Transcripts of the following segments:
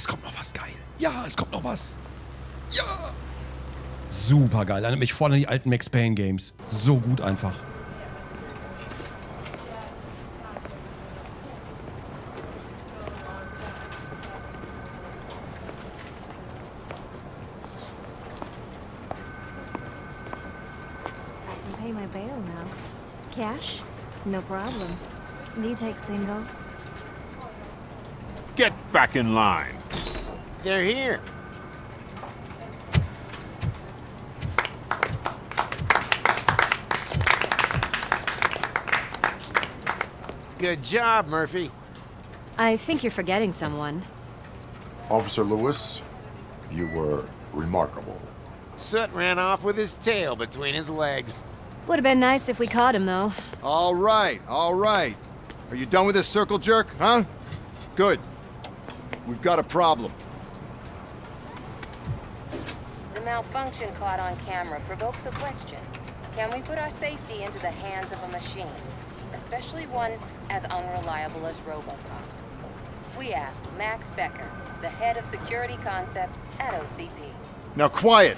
es kommt noch was geil. Ja, es kommt noch was. Ja. Super geil. Erinnert mich voll an die alten Max Payne Games. So gut einfach. I can pay my bail now. Cash? No problem. Do you take singles? Get back in line. They're here. Good job, Murphy. I think you're forgetting someone. Officer Lewis, you were remarkable. Soot ran off with his tail between his legs. Would have been nice if we caught him, though. All right, all right. Are you done with this circle jerk, huh? Good. We've got a problem. The malfunction caught on camera provokes a question. Can we put our safety into the hands of a machine? Especially one as unreliable as Robocop. We asked Max Becker, the head of security concepts at OCP. Now quiet!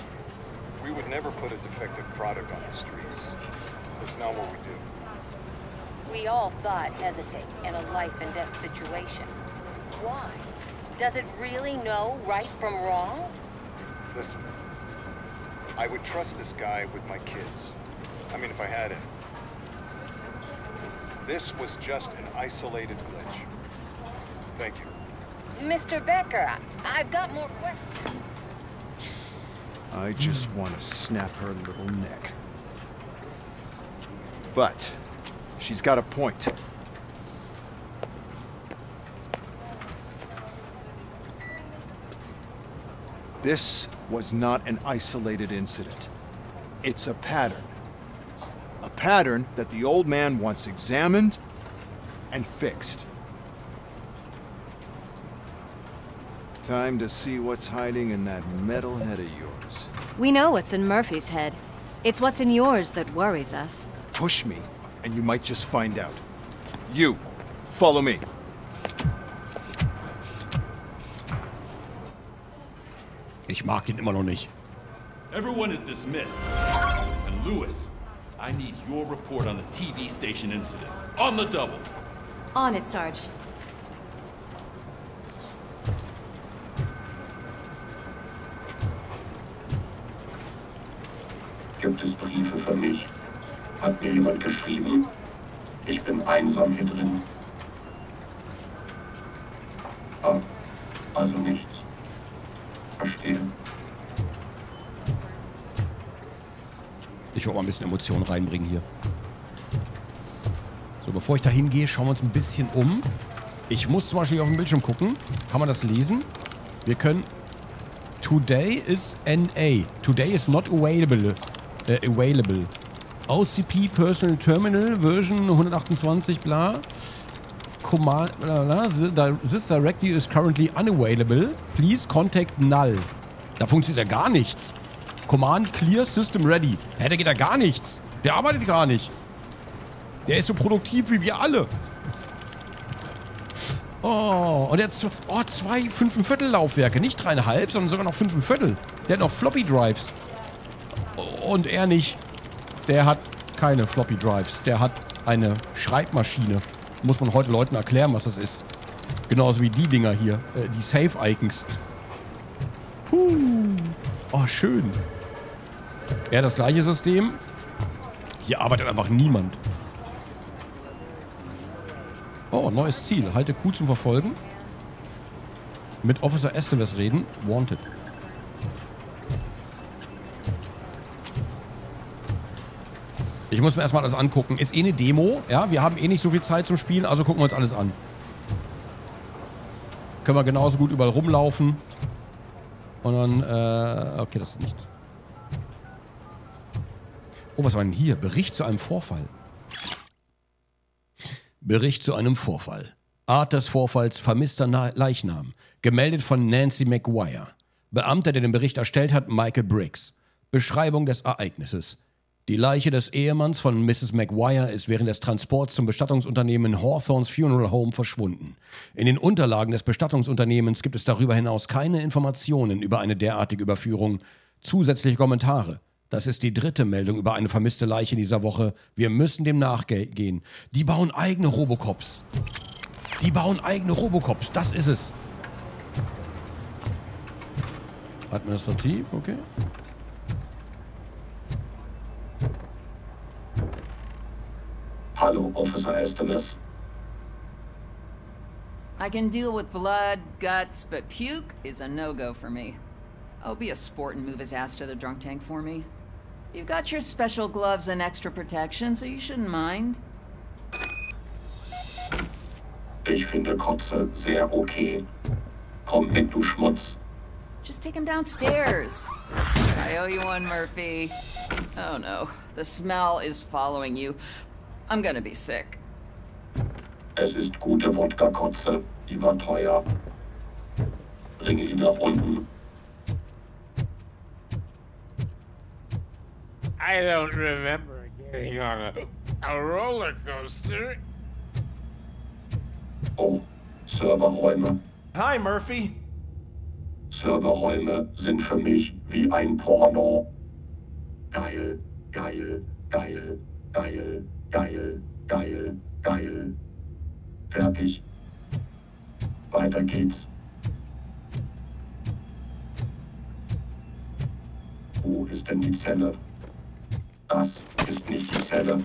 We would never put a defective product on the streets. That's not what we do. We all saw it hesitate in a life and death situation. Why? Does it really know right from wrong? Listen, I would trust this guy with my kids. I mean, if I had any. This was just an isolated glitch. Thank you. Mr. Becker, I- I've got more questions. I just hmm. want to snap her little neck. But she's got a point. This was not an isolated incident. It's a pattern. A pattern that the old man wants examined and fixed. Time to see what's hiding in that metal head of yours. We know what's in Murphy's head. It's what's in yours that worries us. Push me, and you might just find out. You, follow me. Mag ihn immer noch nicht. Everyone is dismissed. And Lewis, I need your report on the TV station incident. On the double. On it, Sarge. Gibt es Briefe für mich? Hat mir jemand geschrieben? Ich bin einsam hier drin. Ah, also nichts. Ich wollte mal ein bisschen Emotionen reinbringen hier. So, bevor ich da hingehe, schauen wir uns ein bisschen um. Ich muss zum Beispiel auf dem Bildschirm gucken. Kann man das lesen? Wir können... Today is NA. Today is not available. Äh, available. OCP Personal Terminal Version 128 bla. Command, bla, bla, this directory is currently unavailable. Please contact null. Da funktioniert ja gar nichts. Command clear system ready. Hä, da geht ja gar nichts. Der arbeitet gar nicht. Der ist so produktiv wie wir alle. Oh, und jetzt oh, zwei Fünfenviertel Laufwerke. Nicht dreieinhalb, sondern sogar noch Fünfenviertel. Der hat noch Floppy Drives. Und er nicht. Der hat keine Floppy Drives. Der hat eine Schreibmaschine. Muss man heute Leuten erklären, was das ist. Genauso wie die Dinger hier. Äh, die Save-Icons. Puh. Oh, schön. Hat das gleiche System. Hier arbeitet einfach niemand. Oh, neues Ziel. Halte Q zum Verfolgen. Mit Officer Esteves reden. Wanted. Ich muss mir erstmal alles angucken. Ist eh eine Demo. Ja, wir haben eh nicht so viel Zeit zum Spielen, also gucken wir uns alles an. Können wir genauso gut überall rumlaufen. Und dann, äh, okay, das ist nichts. Oh, was war denn hier? Bericht zu einem Vorfall. Bericht zu einem Vorfall. Art des Vorfalls vermisster Na Leichnam. Gemeldet von Nancy McGuire. Beamter, der den Bericht erstellt hat, Michael Briggs. Beschreibung des Ereignisses. Die Leiche des Ehemanns von Mrs. McGuire ist während des Transports zum Bestattungsunternehmen Hawthorns Funeral Home verschwunden. In den Unterlagen des Bestattungsunternehmens gibt es darüber hinaus keine Informationen über eine derartige Überführung. Zusätzliche Kommentare. Das ist die dritte Meldung über eine vermisste Leiche in dieser Woche. Wir müssen dem nachgehen. Die bauen eigene Robocops. Die bauen eigene Robocops. Das ist es. Administrativ, okay. Hallo, Officer Esteves. I can deal with blood, guts, but puke is a no-go for me. Oh, be a sport and move his ass to the drunk tank for me. You've got your special gloves and extra protection, so you shouldn't mind. Ich finde Kotze sehr okay. Komm mit, du Schmutz. Just take him downstairs. I owe you one, Murphy. Oh no, the smell is following you. I'm gonna be sick. Es ist gute Wodka-Kotze. Die war teuer. Bringe ihn nach unten. I don't remember getting on a, a roller coaster. Oh, Serverräume. Hi, Murphy. Serverräume sind für mich wie ein Porno. Geil, geil, geil, geil, geil, geil, geil. Fertig. Weiter geht's. Wo ist denn die Zelle? Das ist nicht die Zelle.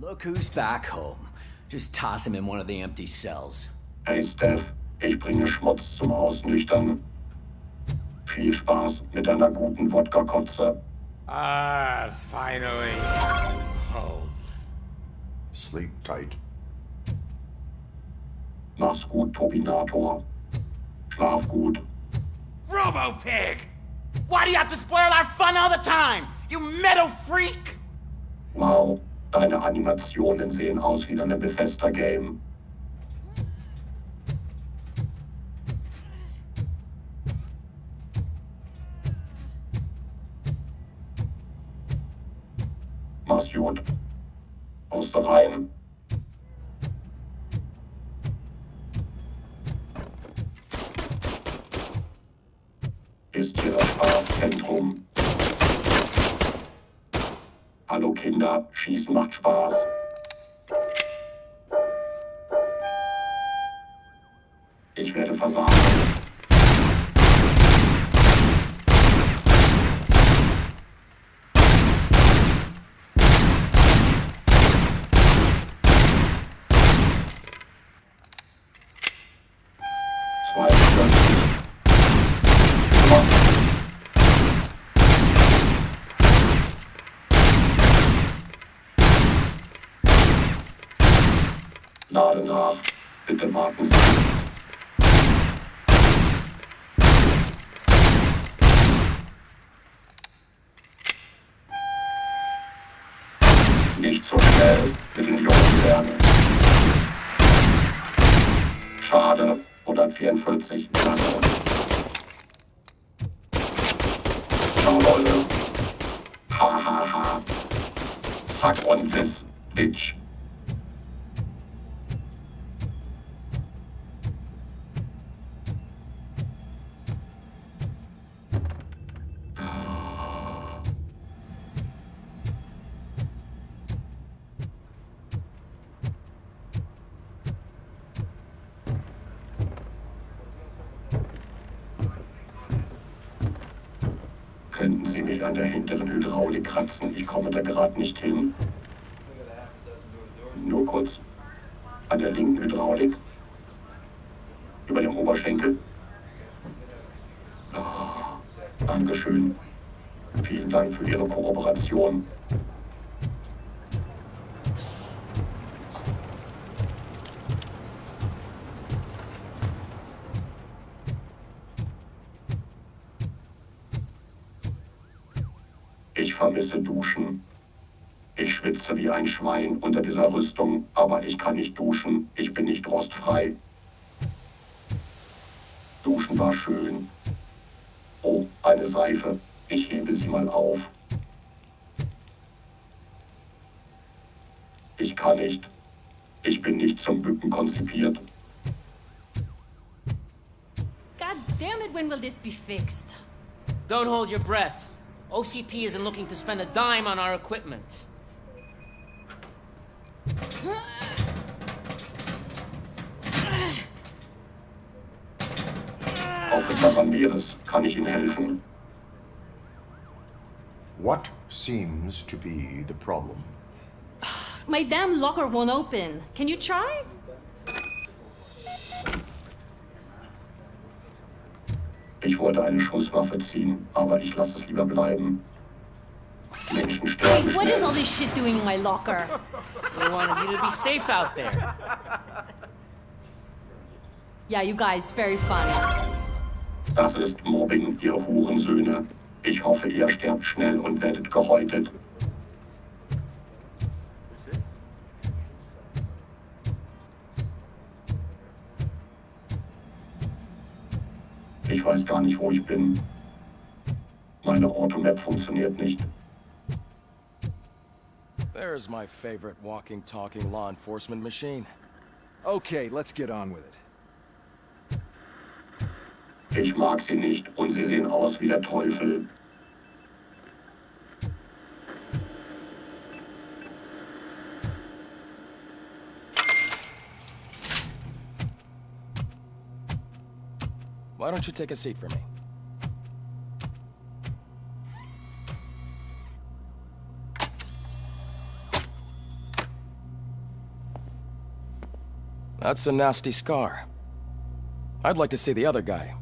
Look who's back home. Just toss him in one of the empty cells. Hey Steph, ich bringe Schmutz zum Ausnüchtern. Viel Spaß mit deiner guten Wodka-Kotze. Ah, finally. Home. Sleep tight. Mach's gut, Tobinator. Schlaf gut. Robo Pig! Why do you have to spoil our fun all the time? You metal freak! Wow, deine Animationen sehen aus wie deine Bethesda-Game. Mach's gut. Aus der rein. Kinder, Schießen macht Spaß. Lade nach. Bitte warten Sie. Nicht so schnell mit den jungen lernen. Schade. 144. Lange. Schau, Leute. Ha, ha, ha. Suck on this, bitch. Könnten Sie mich an der Hydraulik kratzen? Ich komme da gerade nicht hin. Nur kurz. An der linken Hydraulik. Über dem Oberschenkel. Ah, Dankeschön. Vielen Dank für Ihre Kooperation. Ich vermisse Duschen. Ich schwitze wie ein Schwein unter dieser Rüstung, aber ich kann nicht duschen. Ich bin nicht rostfrei. Duschen war schön. Oh, eine Seife. Ich hebe sie mal auf. Ich kann nicht. Ich bin nicht zum Bücken konzipiert. God damn it, when will this be fixed? Don't hold your breath. OCP isn't looking to spend a dime on our equipment. Officer Ramirez, kann ich Ihnen helfen? What seems to be the problem? My damn locker won't open. Can you try? Ich wollte eine Schusswaffe ziehen, aber ich lasse es lieber bleiben. Menschen sterben Hey, what is all this shit doing in my locker? They wanted you to be safe out there. Yeah, you guys, very funny. Das ist Mobbing, ihr Hurensöhne. Ich hoffe, ihr sterbt schnell und werdet gehäutet. Ich weiß gar nicht, wo ich bin. Meine Automap funktioniert nicht. There's my favorite walking, talking law enforcement machine. Okay, let's get on with it. Ich mag sie nicht und sie sehen aus wie der Teufel. Why don't you take a seat for me? That's a nasty scar. I'd like to see the other guy.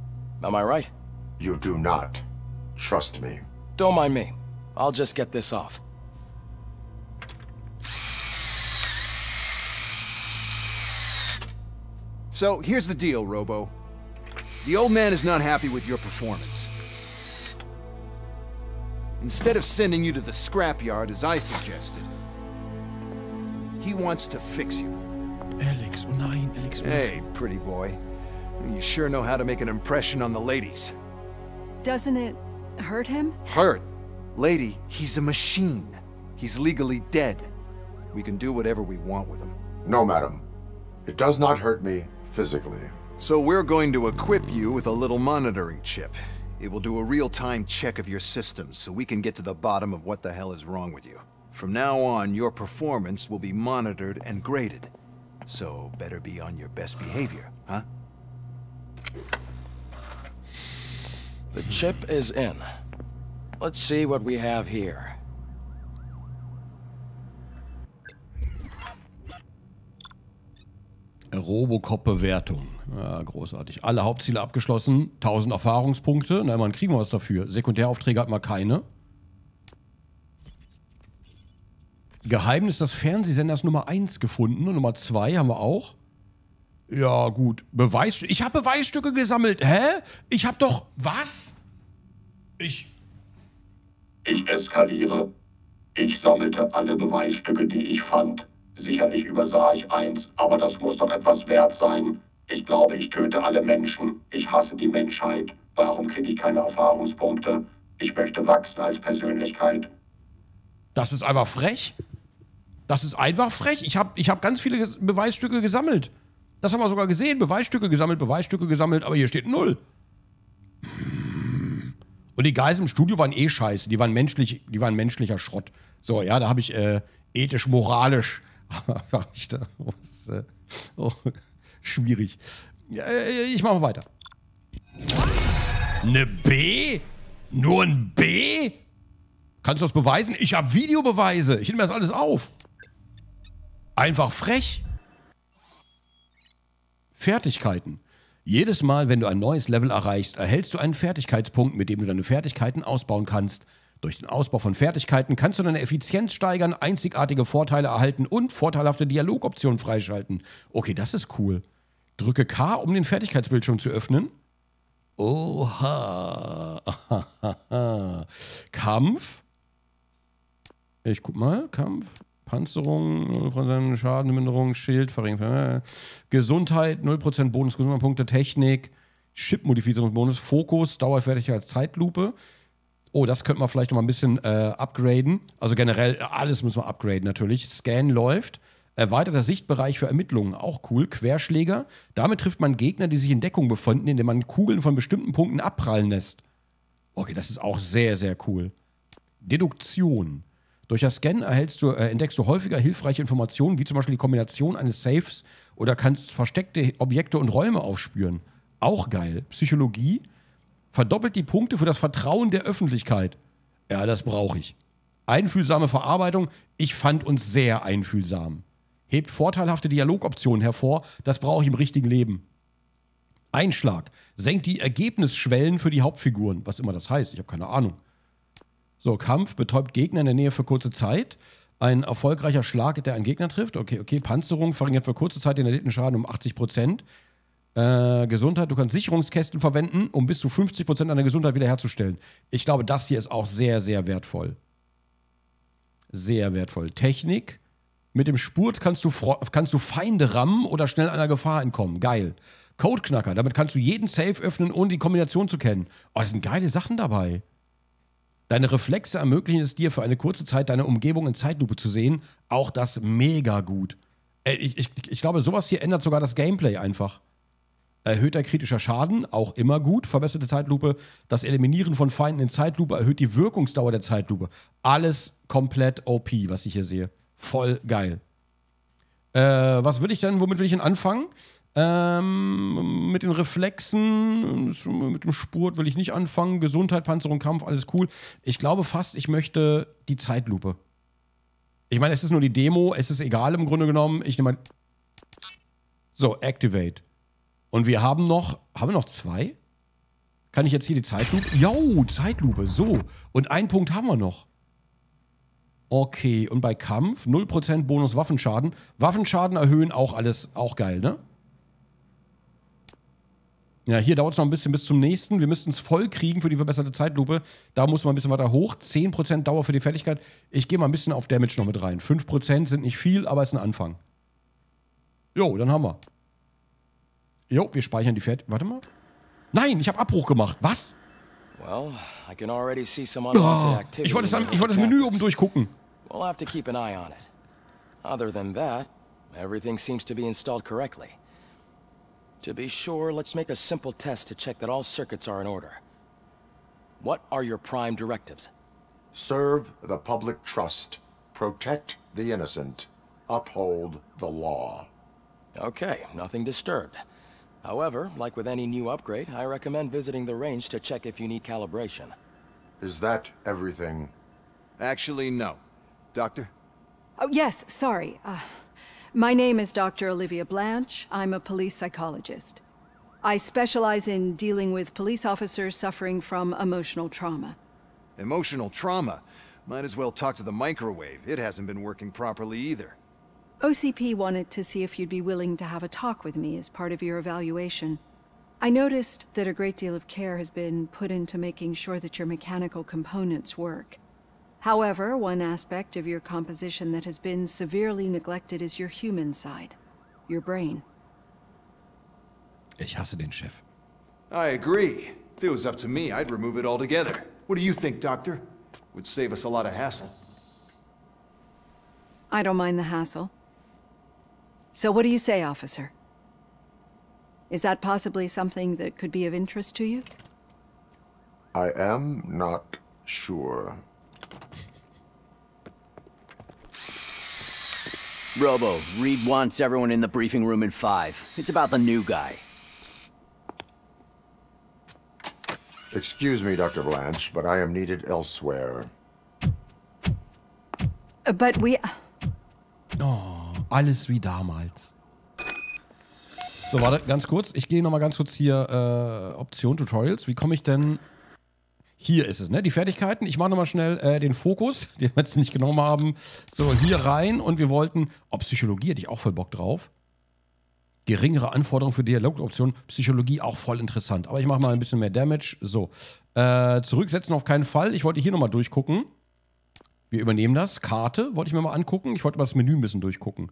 Am I right? You do not. Trust me. Don't mind me. I'll just get this off. So here's the deal, Robo. The old man is not happy with your performance. Instead of sending you to the scrapyard as I suggested, he wants to fix you. Alex, oh nein, Alex. Hey, pretty boy. You sure know how to make an impression on the ladies. Doesn't it hurt him? Hurt? Lady, he's a machine. He's legally dead. We can do whatever we want with him. No, madam. It does not hurt me physically. So we're going to equip you with a little monitoring chip. It will do a real-time check of your systems so we can get to the bottom of what the hell is wrong with you. From now on, your performance will be monitored and graded. So better be on your best behavior, huh? The chip is in. Let's see what we have here. Robocop-Bewertung. Ja, großartig. Alle Hauptziele abgeschlossen. 1000 Erfahrungspunkte. Na, man kriegen wir was dafür. Sekundäraufträge hat man keine. Geheimnis des Fernsehsenders Nummer 1 gefunden. Und Nummer 2 haben wir auch. Ja, gut. Beweis. Ich habe Beweisstücke gesammelt. Hä? Ich habe doch. Was? Ich. Ich eskaliere. Ich sammelte alle Beweisstücke, die ich fand. Sicherlich übersah ich eins, aber das muss doch etwas wert sein. Ich glaube, ich töte alle Menschen. Ich hasse die Menschheit. Warum kriege ich keine Erfahrungspunkte? Ich möchte wachsen als Persönlichkeit. Das ist einfach frech. Das ist einfach frech. Ich habe ich hab ganz viele Beweisstücke gesammelt. Das haben wir sogar gesehen. Beweisstücke gesammelt, Beweisstücke gesammelt, aber hier steht null. Und die Guys im Studio waren eh scheiße. Die waren menschlich, die waren menschlicher Schrott. So, ja, da habe ich äh, ethisch, moralisch. ich da was, äh, oh, schwierig. Äh, ich mache weiter. Eine B? Nur ein B? Kannst du das beweisen? Ich habe Videobeweise. Ich nehme das alles auf. Einfach frech. Fertigkeiten. Jedes Mal, wenn du ein neues Level erreichst, erhältst du einen Fertigkeitspunkt, mit dem du deine Fertigkeiten ausbauen kannst. Durch den Ausbau von Fertigkeiten kannst du deine Effizienz steigern, einzigartige Vorteile erhalten und vorteilhafte Dialogoptionen freischalten. Okay, das ist cool. Drücke K, um den Fertigkeitsbildschirm zu öffnen. Oha. Kampf. Ich guck mal. Kampf. Panzerung, 0% Schadenminderung, Schild, Verringerung. Gesundheit, 0% Bonus, Gesundheitspunkte, Technik, Chip-Modifizierungsbonus, Fokus, Dauerfertigkeit, Zeitlupe. Oh, das könnte man vielleicht noch mal ein bisschen äh, upgraden. Also generell, alles müssen wir upgraden natürlich. Scan läuft. Erweiterter Sichtbereich für Ermittlungen, auch cool. Querschläger. Damit trifft man Gegner, die sich in Deckung befinden, indem man Kugeln von bestimmten Punkten abprallen lässt. Okay, das ist auch sehr, sehr cool. Deduktion. Durch das Scannen erhältst du, äh, entdeckst du häufiger hilfreiche Informationen, wie zum Beispiel die Kombination eines Safes oder kannst versteckte Objekte und Räume aufspüren. Auch geil. Psychologie. Verdoppelt die Punkte für das Vertrauen der Öffentlichkeit. Ja, das brauche ich. Einfühlsame Verarbeitung. Ich fand uns sehr einfühlsam. Hebt vorteilhafte Dialogoptionen hervor. Das brauche ich im richtigen Leben. Einschlag. Senkt die Ergebnisschwellen für die Hauptfiguren. Was immer das heißt. Ich habe keine Ahnung. So, Kampf betäubt Gegner in der Nähe für kurze Zeit. Ein erfolgreicher Schlag, der einen Gegner trifft. Okay, okay. Panzerung verringert für kurze Zeit den erlittenen Schaden um 80 Prozent. Äh, Gesundheit, du kannst Sicherungskästen verwenden, um bis zu 50 Prozent deiner Gesundheit wiederherzustellen. Ich glaube, das hier ist auch sehr, sehr wertvoll. Sehr wertvoll. Technik. Mit dem Spurt kannst du, kannst du Feinde rammen oder schnell einer Gefahr entkommen. Geil. Codeknacker, damit kannst du jeden Safe öffnen, ohne die Kombination zu kennen. Oh, das sind geile Sachen dabei. Deine Reflexe ermöglichen es dir für eine kurze Zeit deine Umgebung in Zeitlupe zu sehen. Auch das mega gut. Äh, ich, ich, ich glaube, sowas hier ändert sogar das Gameplay einfach. Erhöhter kritischer Schaden, auch immer gut. Verbesserte Zeitlupe. Das Eliminieren von Feinden in Zeitlupe erhöht die Wirkungsdauer der Zeitlupe. Alles komplett OP, was ich hier sehe. Voll geil. Äh, was will ich denn, womit will ich denn anfangen? Ähm, mit den Reflexen, mit dem Spurt will ich nicht anfangen. Gesundheit, Panzerung, Kampf, alles cool. Ich glaube fast, ich möchte die Zeitlupe. Ich meine, es ist nur die Demo, es ist egal im Grunde genommen. Ich nehme mal. So, Activate. Und wir haben noch. Haben wir noch zwei? Kann ich jetzt hier die Zeitlupe? Jo, Zeitlupe, so. Und einen Punkt haben wir noch. Okay, und bei Kampf 0% Bonus Waffenschaden. Waffenschaden erhöhen auch alles, auch geil, ne? Ja, hier dauert es noch ein bisschen bis zum nächsten. Wir müssten es voll kriegen für die verbesserte Zeitlupe. Da muss man ein bisschen weiter hoch. 10% Dauer für die Fertigkeit. Ich gehe mal ein bisschen auf Damage noch mit rein. 5% sind nicht viel, aber ist ein Anfang. Jo, dann haben wir. Jo, wir speichern die Fertigkeit. Warte mal. Nein, ich habe Abbruch gemacht. Was? Well, I can already see some oh, ich wollte das, wollt das Menü oben durchgucken. We'll have to keep an eye on it. Other than that, everything seems to be installed correctly. To be sure, let's make a simple test to check that all circuits are in order. What are your prime directives? Serve the public trust. Protect the innocent. Uphold the law. Okay, nothing disturbed. However, like with any new upgrade, I recommend visiting the range to check if you need calibration. Is that everything? Actually, no. Doctor? Oh, yes, sorry. Uh, my name is Dr. Olivia Blanche. I'm a police psychologist. I specialize in dealing with police officers suffering from emotional trauma. Emotional trauma? Might as well talk to the microwave. It hasn't been working properly either. OCP wanted to see if you'd be willing to have a talk with me as part of your evaluation. I noticed that a great deal of care has been put into making sure that your mechanical components work. However, one aspect of your composition that has been severely neglected is your human side. Your brain. Ich hasse den Chef. I agree. If it was up to me, I'd remove it altogether. What do you think, Doctor? Would save us a lot of hassle. I don't mind the hassle. So what do you say, officer? Is that possibly something that could be of interest to you? I am not sure. Robo, Reed wants everyone in the briefing room in five. It's about the new guy. Excuse me, Dr. Blanche, but I am needed elsewhere. Uh, but we... Oh, alles wie damals. So, warte, ganz kurz. Ich gehe nochmal ganz kurz hier äh, Option Tutorials. Wie komme ich denn Hier ist es, ne? Die Fertigkeiten. Ich mache nochmal schnell äh, den Fokus, den wir jetzt nicht genommen haben. So, hier rein und wir wollten. Oh, Psychologie hätte ich auch voll Bock drauf. Geringere Anforderungen für Dialogoptionen. Psychologie auch voll interessant. Aber ich mache mal ein bisschen mehr Damage. So. Äh, zurücksetzen auf keinen Fall. Ich wollte hier nochmal durchgucken. Wir übernehmen das. Karte wollte ich mir mal angucken. Ich wollte mal das Menü ein bisschen durchgucken.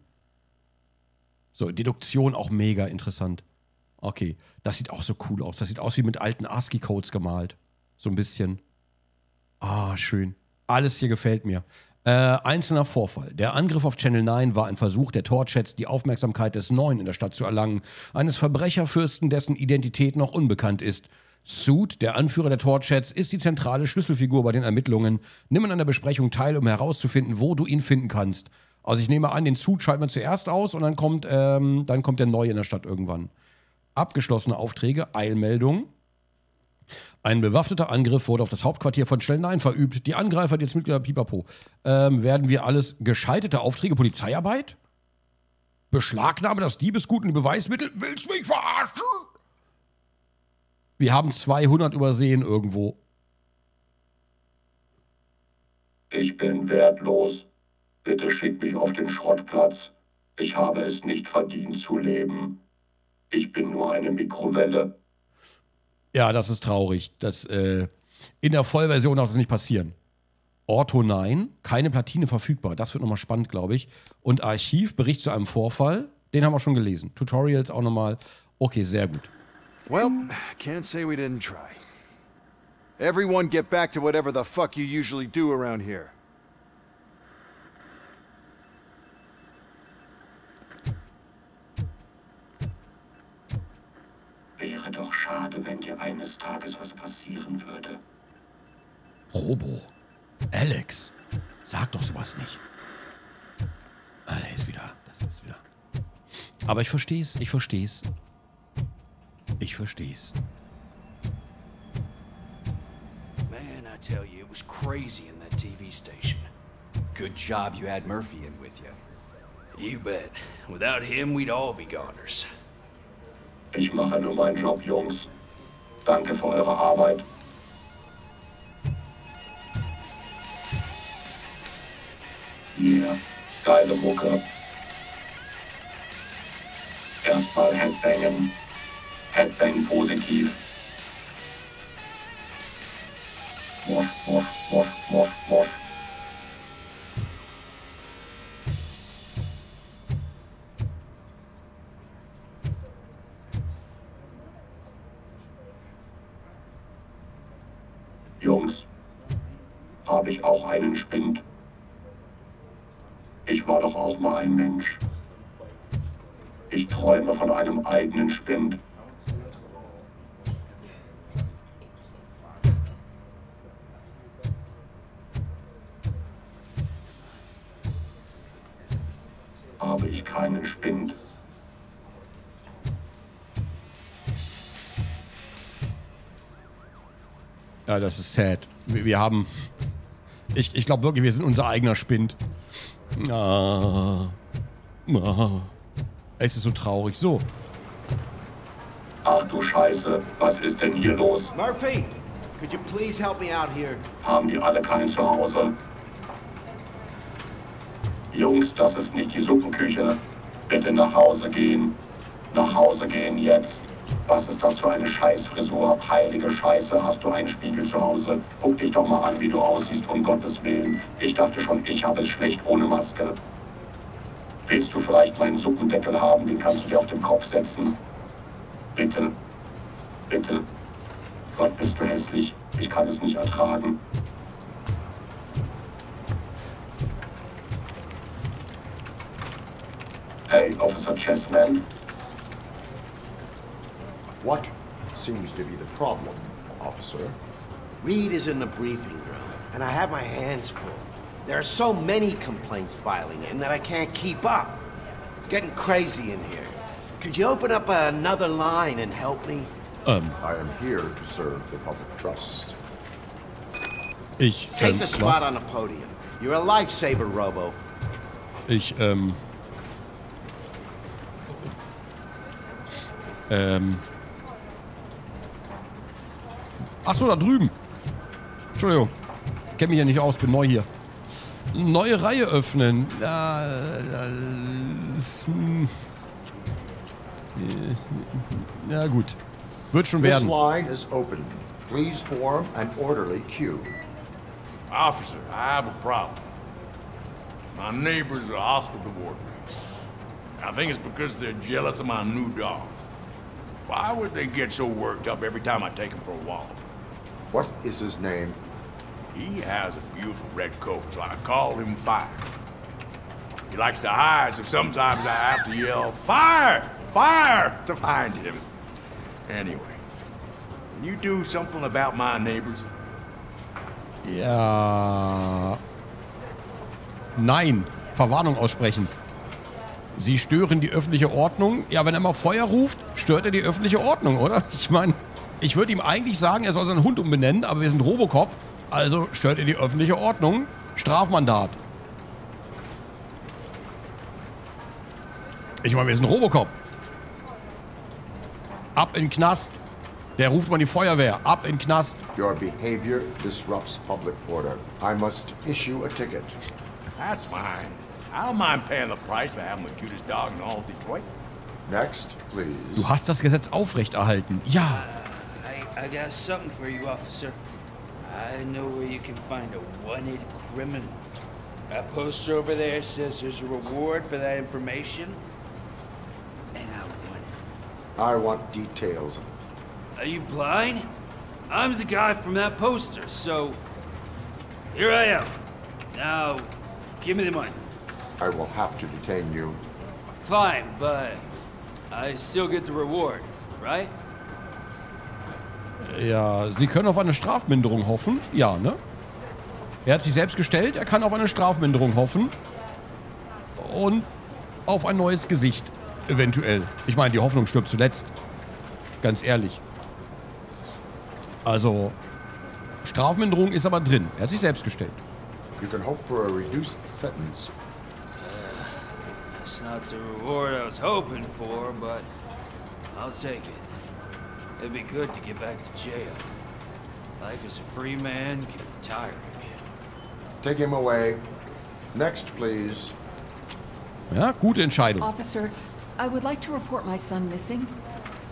So, Deduktion auch mega interessant. Okay, das sieht auch so cool aus. Das sieht aus wie mit alten ASCII-Codes gemalt. So ein bisschen. Ah, schön. Alles hier gefällt mir. Äh, einzelner Vorfall. Der Angriff auf Channel 9 war ein Versuch der Torchats, die Aufmerksamkeit des Neuen in der Stadt zu erlangen. Eines Verbrecherfürsten, dessen Identität noch unbekannt ist. Suit, der Anführer der Torchats, ist die zentrale Schlüsselfigur bei den Ermittlungen. Nimm an einer Besprechung teil, um herauszufinden, wo du ihn finden kannst. Also ich nehme an, den Suit schalten wir zuerst aus und dann kommt, ähm, dann kommt der Neue in der Stadt irgendwann. Abgeschlossene Aufträge, Eilmeldung. Ein bewaffneter Angriff wurde auf das Hauptquartier von Shell 9 verübt. Die Angreifer, die jetzt Mitglieder Pipapo. Ähm, werden wir alles gescheiterte Aufträge, Polizeiarbeit? Beschlagnahme das Diebesgut und Beweismittel? Willst du mich verarschen? Wir haben 200 übersehen irgendwo. Ich bin wertlos. Bitte schick mich auf den Schrottplatz. Ich habe es nicht verdient zu leben. Ich bin nur eine Mikrowelle. Ja, das ist traurig. Das, äh, in der Vollversion darf das nicht passieren. Orto 9, keine Platine verfügbar. Das wird nochmal spannend, glaube ich. Und Archiv, Bericht zu einem Vorfall. Den haben wir schon gelesen. Tutorials auch nochmal. Okay, sehr gut. Well, can't say we didn't try. Everyone get back to whatever the fuck you usually do around here. Wäre doch schade, wenn dir eines Tages was passieren würde. Robo. Alex. Sag doch sowas nicht. Ah, der ist wieder. Das ist wieder. Aber ich versteh's, ich versteh's. Ich versteh's. Man, I tell you, it was crazy in that TV station. Good job you had Murphy in with you. You bet. Without him, we'd all be goners. Ich mache nur meinen Job, Jungs. Danke für eure Arbeit. Yeah, geile Mucke. Erstmal Headbangen. Headbang positiv. Mosch, mosch, mosch, mosch, mosch. Einen Spind? Ich war doch auch mal ein Mensch. Ich träume von einem eigenen Spind. Habe ich keinen Spind? Ja, das ist sad. Wir, wir haben. Ich, ich glaube wirklich, wir sind unser eigener Spind. Ah. Ah. Es ist so traurig. So. Ach du Scheiße, was ist denn hier los? Murphy, could you please help me out here? Haben die alle kein Zuhause? Jungs, das ist nicht die Suppenküche. Bitte nach Hause gehen. Nach Hause gehen jetzt. Was ist das für eine Scheißfrisur? Heilige Scheiße, hast du einen Spiegel zu Hause? Guck dich doch mal an, wie du aussiehst, um Gottes Willen. Ich dachte schon, ich habe es schlecht ohne Maske. Willst du vielleicht meinen Suppendeckel haben? Den kannst du dir auf den Kopf setzen. Bitte. Bitte. Gott, bist du hässlich. Ich kann es nicht ertragen. Hey, Officer Chessman. What seems to be the problem, officer? Reed is in the briefing room, and I have my hands full. There are so many complaints filing in that I can't keep up. It's getting crazy in here. Could you open up another line and help me? Ähm. I am here to serve the public trust. Ich. Take ähm, the spot was? on the podium. You're a lifesaver, Robo. Ich, ähm. Ähm. Ach so, da drüben. Entschuldigung. Kenn mich ja nicht aus, bin neu hier. Neue Reihe öffnen. Ja, das, hm. ja gut. Wird schon This werden. line is open. Please form an orderly queue. Officer, I have a problem. My neighbors are hostile toward me. I think it's because they're jealous of my new dog. Why would they get so worked up every time I take him for a walk? What is his name? He has a beautiful red coat, so I call him Fire. He likes to hide, so sometimes I have to yell, Fire! Fire! to find him. Anyway, can you do something about my neighbors? Ja. Nein. Verwarnung aussprechen. Sie stören die öffentliche Ordnung. Ja, wenn er mal Feuer ruft, stört er die öffentliche Ordnung, oder? Ich meine, ich würde ihm eigentlich sagen, er soll seinen Hund umbenennen, aber wir sind Robocop, also stört er die öffentliche Ordnung. Strafmandat. Ich meine, wir sind Robocop. Ab in den Knast. Der ruft mal die Feuerwehr. Ab in den Knast. Your behavior disrupts public order. I must issue a ticket. That's fine. I don't mind paying the price for having the cutest dog in all of Detroit. Next, please. Du hast das Gesetz aufrechterhalten. Ja. I, got something for you, officer. I know where you can find a wanted criminal. That poster over there says there's a reward for that information. And I want it. I want details. Are you blind? I'm the guy from that poster, so... Here I am. Now, give me the money. I will have to detain you. Fine, but I still get the reward, right? Ja, Sie können auf eine Strafminderung hoffen. Ja, ne? Er hat sich selbst gestellt, er kann auf eine Strafminderung hoffen. Und auf ein neues Gesicht. Eventuell. Ich meine, die Hoffnung stirbt zuletzt. Ganz ehrlich. Also, Strafminderung ist aber drin. Er hat sich selbst gestellt. You can hope for a reduced sentence. Uh, that's not the reward I was hoping for, but I'll take it. It'd be good to get back to jail. Life as a free man can be tiring. Take him away. Next, please. Ja, gute Entscheidung. Officer, I would like to report my son missing.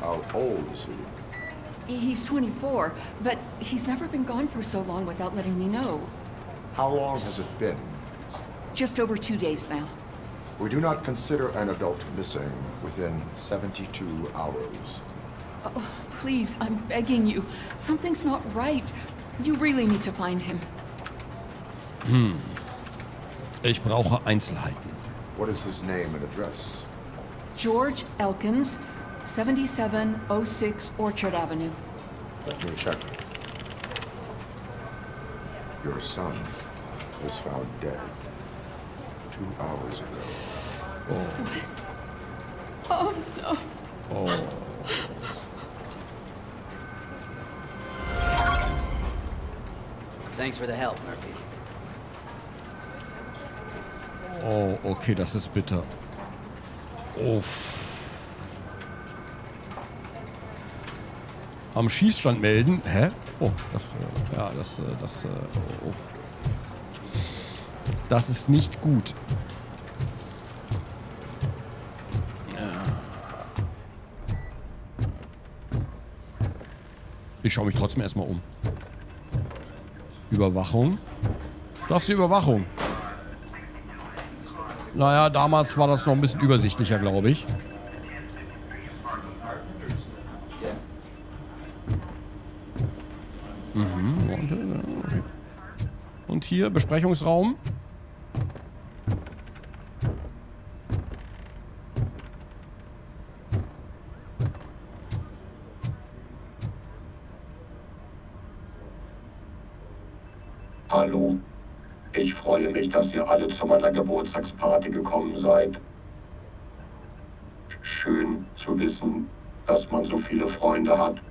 How old is he? He's 24, but he's never been gone for so long without letting me know. How long has it been? Just over two days now. We do not consider an adult missing within 72 hours. Oh, please, I'm begging you. Something's not right. You really need to find him. Hm. Ich brauche Einzelheiten. What is his name and address? George Elkins, 7706 Orchard Avenue. Let me check. Your son was found dead two hours ago. Oh. Oh, no. Oh. Thanks for the help, Murphy. Oh, okay, das ist bitter. Uff. Am Schießstand melden. Hä? Oh, das, äh, ja, das, äh, das, äh, oh. Das ist nicht gut. Ich schaue mich trotzdem erstmal um. Überwachung. Das ist die Überwachung. Naja, damals war das noch ein bisschen übersichtlicher, glaube ich. Mhm. Und, und hier Besprechungsraum. Hallo. Ich freue mich, dass ihr alle zu meiner Geburtstagsparty gekommen seid. Schön zu wissen, dass man so viele Freunde hat.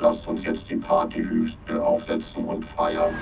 Lasst uns jetzt die Partyhüfte aufsetzen und feiern.